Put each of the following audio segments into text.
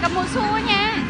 cả mùa xua nha.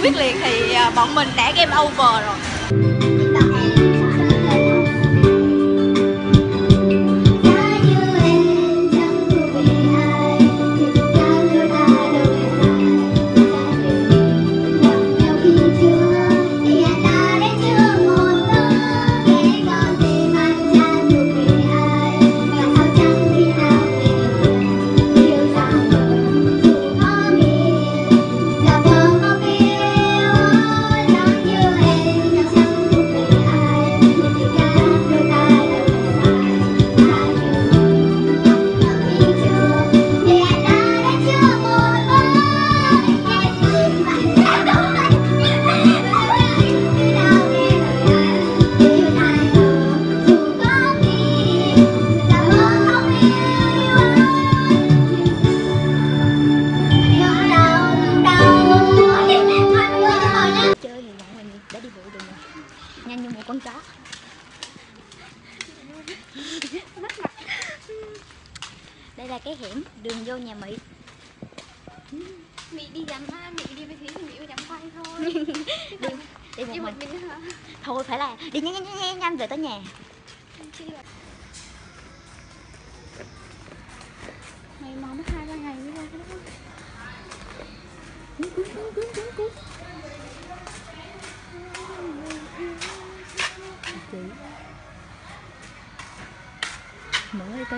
quyết liệt thì à, bọn mình đã game over rồi. Đây là cái hẻm đường vô nhà mỹ. Mỹ đi dám ha, Mỹ đi với Thúy thì Mỹ mới dám quay thôi. Đi đi một Đi mình mình hả? thôi phải là đi nhanh nhanh nhanh nhanh, nhanh về tới nhà. Chị Mày mò mất hai ba ngày mới ra đúng không? mở đi tí